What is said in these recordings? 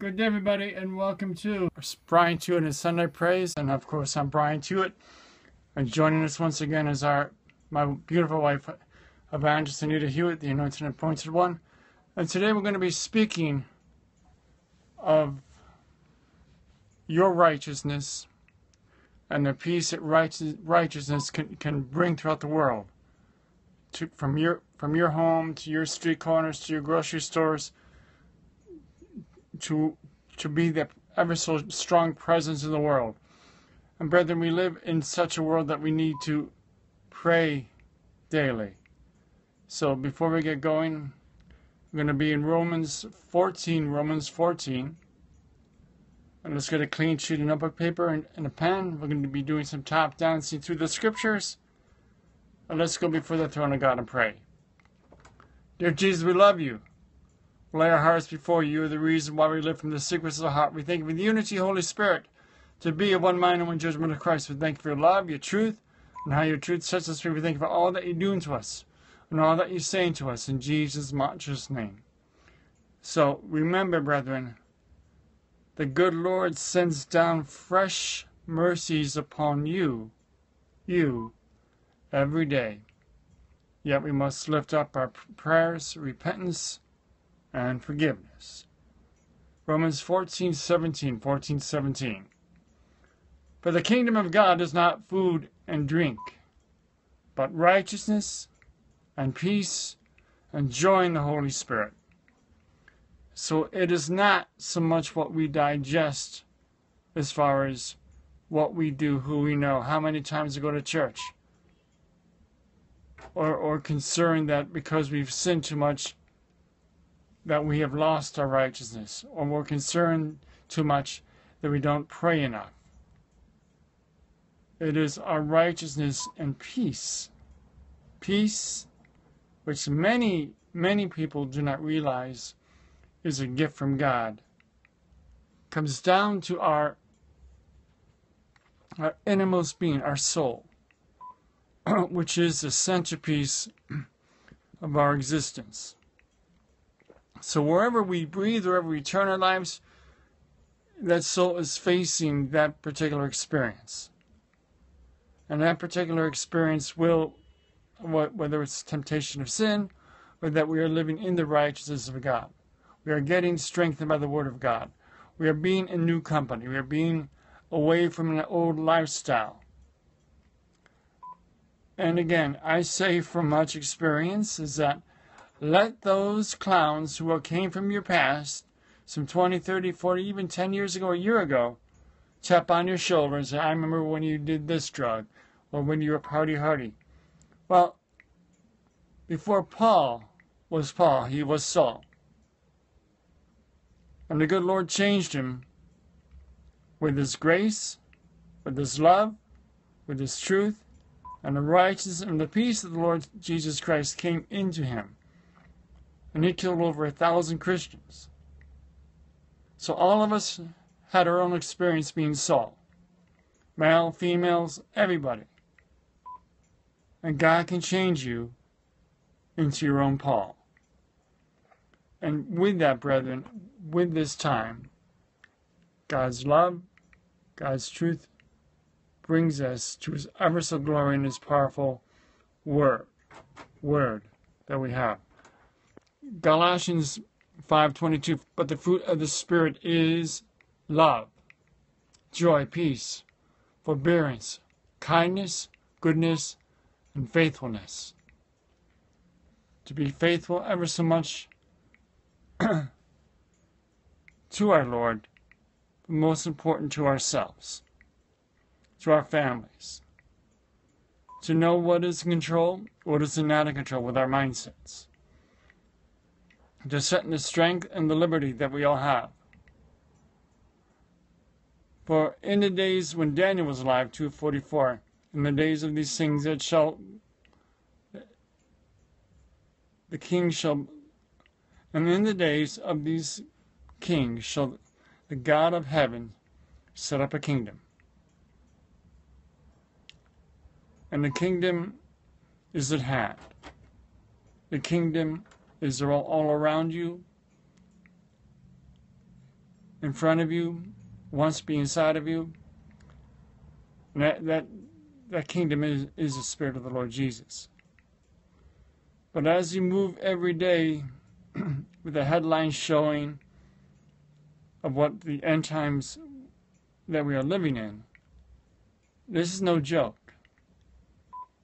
Good day, everybody, and welcome to Bryant Hewitt and his Sunday Praise. And of course, I'm Bryant Hewitt. And joining us once again is our my beautiful wife, Evangelist Anita Hewitt, the anointed and appointed one. And today we're going to be speaking of your righteousness and the peace that righteousness can, can bring throughout the world. To, from your from your home to your street corners to your grocery stores to to be the ever so strong presence in the world. And brethren, we live in such a world that we need to pray daily. So before we get going, we're going to be in Romans 14, Romans 14. And let's get a clean sheet of notebook paper and, and a pen. We're going to be doing some top down, see through the scriptures. And let's go before the throne of God and pray. Dear Jesus, we love you lay our hearts before you. The reason why we live from the secrets of the heart. We thank you for the unity, Holy Spirit, to be of one mind and one judgment of Christ. We thank you for your love, your truth, and how your truth sets us free. We thank you for all that you're doing to us and all that you're saying to us in Jesus' matchless name. So remember, brethren, the good Lord sends down fresh mercies upon you, you, every day. Yet we must lift up our prayers, repentance, and forgiveness. Romans 14, 17, 14, 17. For the kingdom of God is not food and drink, but righteousness and peace and joy in the Holy Spirit. So it is not so much what we digest as far as what we do, who we know, how many times we go to church, or, or concerned that because we've sinned too much, that we have lost our righteousness, or we're concerned too much that we don't pray enough. It is our righteousness and peace. Peace, which many, many people do not realize is a gift from God, comes down to our, our innermost being, our soul, which is the centerpiece of our existence. So wherever we breathe, wherever we turn our lives, that soul is facing that particular experience. And that particular experience will, whether it's temptation of sin, or that we are living in the righteousness of God. We are getting strengthened by the Word of God. We are being in new company. We are being away from an old lifestyle. And again, I say from much experience is that let those clowns who came from your past, some 20, 30, 40, even 10 years ago, a year ago, tap on your shoulder and say, I remember when you did this drug, or when you were party hardy. Well, before Paul was Paul, he was Saul. And the good Lord changed him with his grace, with his love, with his truth, and the righteousness and the peace of the Lord Jesus Christ came into him and he killed over a thousand Christians. So all of us had our own experience being Saul. Male, females, everybody. And God can change you into your own Paul. And with that, brethren, with this time, God's love, God's truth brings us to his ever so glorious powerful word, word that we have. Galatians 5:22 but the fruit of the spirit is love joy peace forbearance kindness goodness and faithfulness. To be faithful ever so much to our Lord but most important to ourselves to our families. To know what is in control what is not in control with our mindsets to set the strength and the liberty that we all have. For in the days when Daniel was alive, 244, in the days of these things it shall the king shall and in the days of these kings shall the God of heaven set up a kingdom. And the kingdom is at hand. The kingdom is all, all around you. in front of you, wants to be inside of you. And that, that, that kingdom is, is the Spirit of the Lord Jesus. But as you move every day with the headlines showing of what the end times that we are living in, this is no joke.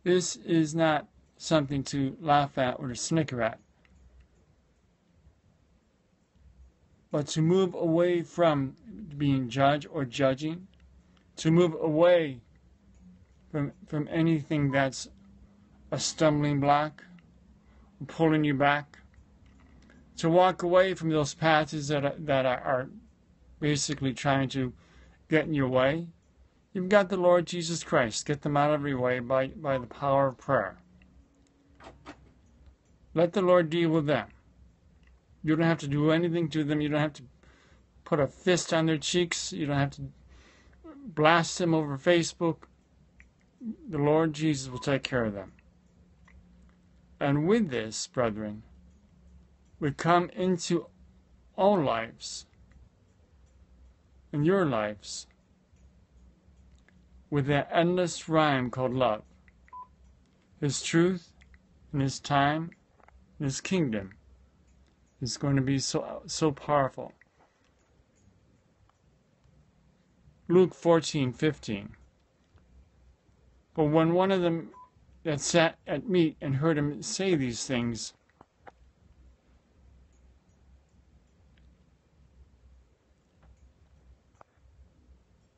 This is not something to laugh at or to snicker at. But to move away from being judged or judging, to move away from, from anything that's a stumbling block, pulling you back, to walk away from those paths that are, that are basically trying to get in your way. You've got the Lord Jesus Christ. Get them out of your way by, by the power of prayer. Let the Lord deal with them. You don't have to do anything to them. You don't have to put a fist on their cheeks. You don't have to blast them over Facebook. The Lord Jesus will take care of them. And with this, brethren, we come into our lives and your lives with that endless rhyme called love. His truth and his time and his kingdom is going to be so so powerful. Luke 14, 15. But when one of them that sat at meat and heard him say these things,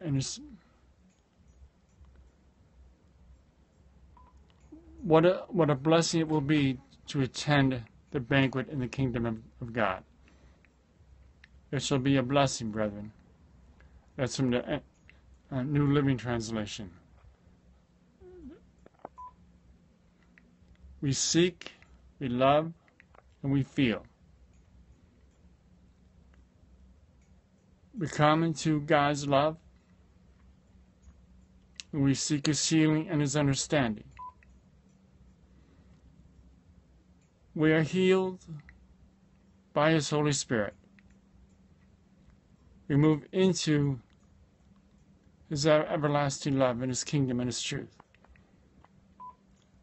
and it's, what a what a blessing it will be to attend the banquet in the kingdom of, of God. It shall be a blessing, brethren. That's from the uh, New Living Translation. We seek, we love, and we feel. We come into God's love, and we seek His healing and His understanding. We are healed by His Holy Spirit. We move into His everlasting love and His kingdom and His truth.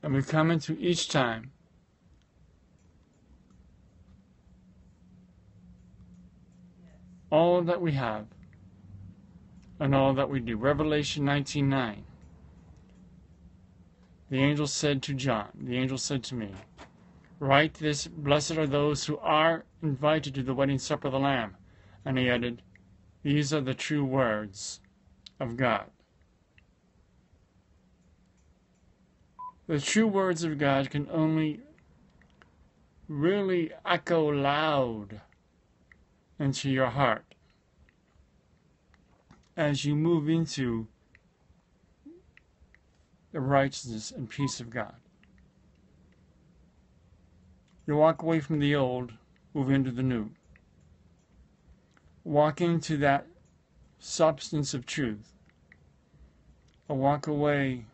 And we come into each time all that we have and all that we do. Revelation 19:9. The angel said to John, the angel said to me, Write this, blessed are those who are invited to the wedding supper of the Lamb. And he added, These are the true words of God. The true words of God can only really echo loud into your heart as you move into the righteousness and peace of God. You walk away from the old, move into the new. Walk into that substance of truth. Or walk away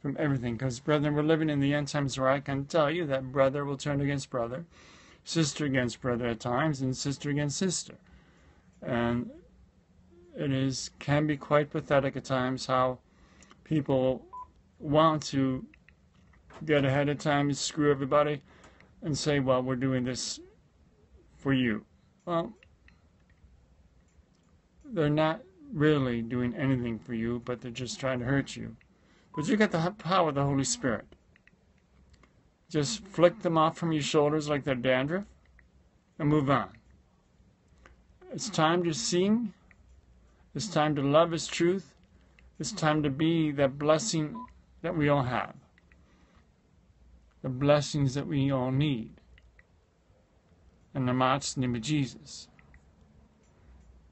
from everything. Because, brethren, we're living in the end times where I can tell you that brother will turn against brother, sister against brother at times, and sister against sister. And it is can be quite pathetic at times how people want to get ahead of time and screw everybody and say, well, we're doing this for you. Well, they're not really doing anything for you, but they're just trying to hurt you. But you got the power of the Holy Spirit. Just flick them off from your shoulders like they're dandruff and move on. It's time to sing. It's time to love His truth. It's time to be that blessing that we all have the blessings that we all need. In the mighty name of Jesus.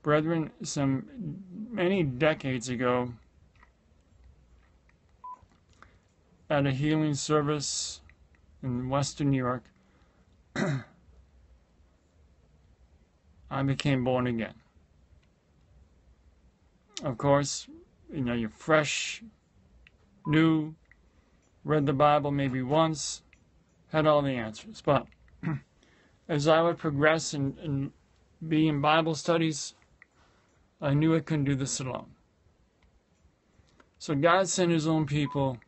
Brethren, some many decades ago, at a healing service in Western New York, I became born again. Of course, you know, you're fresh, new, read the Bible maybe once, had all the answers. But as I would progress in be in Bible studies, I knew I couldn't do this alone. So God sent His own people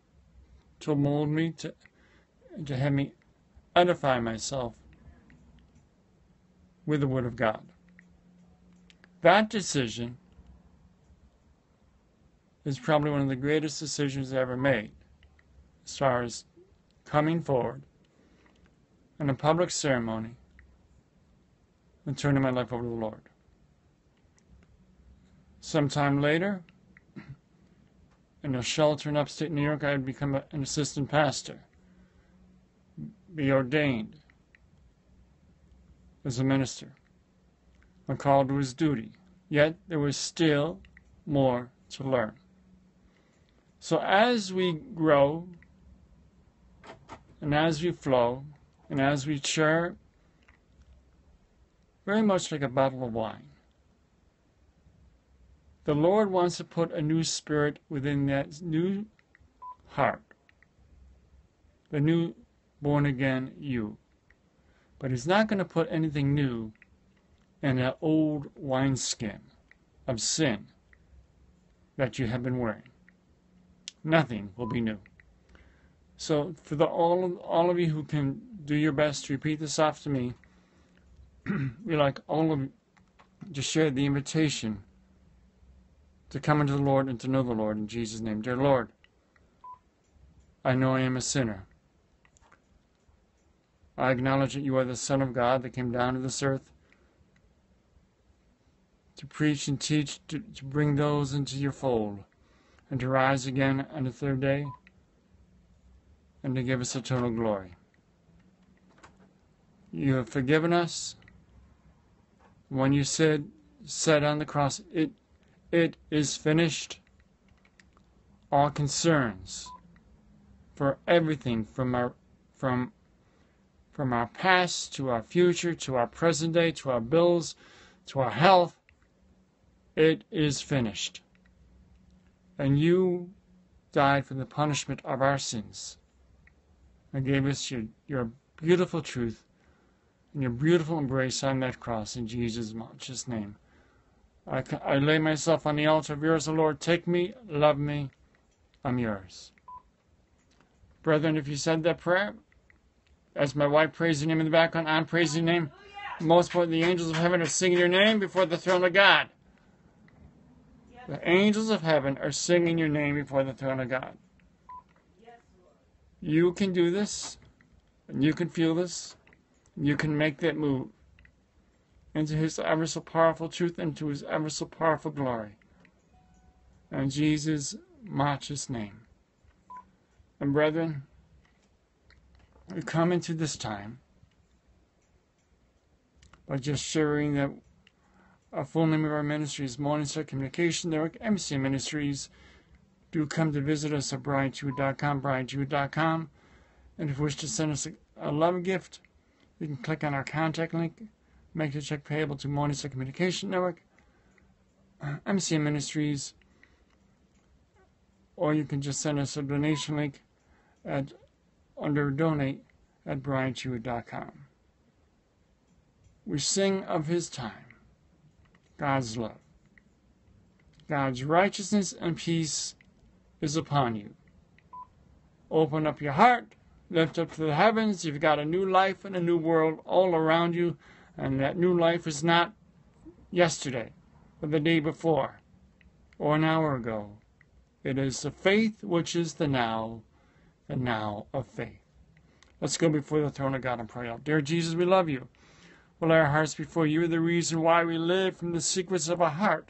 to mold me, to, to have me edify myself with the Word of God. That decision is probably one of the greatest decisions I ever made as coming forward in a public ceremony and turning my life over to the Lord. Sometime later, in a shelter in upstate New York, I would become an assistant pastor, be ordained as a minister, and called to his duty. Yet there was still more to learn. So as we grow, and as we flow, and as we share, very much like a bottle of wine, the Lord wants to put a new spirit within that new heart, the new born again you. But He's not going to put anything new in that old wineskin of sin that you have been wearing. Nothing will be new. So, for the, all, all of you who can do your best to repeat this after me, we like all of to share the invitation to come into the Lord and to know the Lord in Jesus' name. Dear Lord, I know I am a sinner. I acknowledge that you are the Son of God that came down to this earth to preach and teach, to, to bring those into your fold, and to rise again on the third day, and to give us eternal glory. You have forgiven us. When you said, said on the cross, it it is finished. All concerns for everything from our from from our past to our future to our present day to our bills to our health it is finished and you died for the punishment of our sins and gave us your, your beautiful truth and your beautiful embrace on that cross in Jesus' matchless name. I, I lay myself on the altar of yours, O Lord. Take me, love me, I'm yours. Brethren, if you said that prayer, as my wife prays your name in the background, I'm praising your name. Most part, the angels of heaven are singing your name before the throne of God. The angels of heaven are singing your name before the throne of God. You can do this, and you can feel this, and you can make that move into his ever so powerful truth, into his ever so powerful glory. In Jesus' matchless name. And brethren, we come into this time by just sharing that a full name of our ministry is Morningstar Communication Network, MC Ministries. Do come to visit us at bryanthewitt.com, bryanthewitt.com. And if you wish to send us a, a love gift, you can click on our contact link make the check payable to Morningstar Communication Network, uh, MCM Ministries, or you can just send us a donation link at under donate at bryanthewitt.com. We sing of his time, God's love. God's righteousness and peace is upon you. Open up your heart, lift up to the heavens. You've got a new life and a new world all around you. And that new life is not yesterday or the day before or an hour ago. It is the faith which is the now, the now of faith. Let's go before the throne of God and pray out. Dear Jesus, we love you. We'll our hearts before you. You're the reason why we live from the secrets of our heart.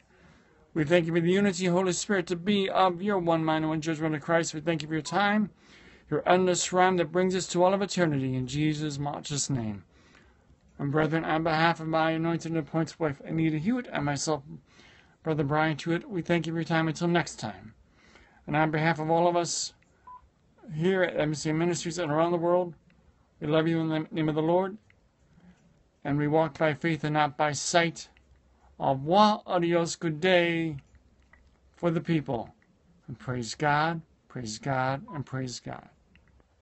We thank you for the unity, Holy Spirit, to be of your one mind and one judgment of Christ. We thank you for your time, your endless rhyme that brings us to all of eternity. In Jesus' matchless name. And brethren, on behalf of my anointed and appointed wife, Anita Hewitt, and myself, Brother Bryant Hewitt, we thank you for your time until next time. And on behalf of all of us here at MCM Ministries and around the world, we love you in the name of the Lord. And we walk by faith and not by sight. Au revoir, adios, good day for the people. And praise God, praise God, and praise God.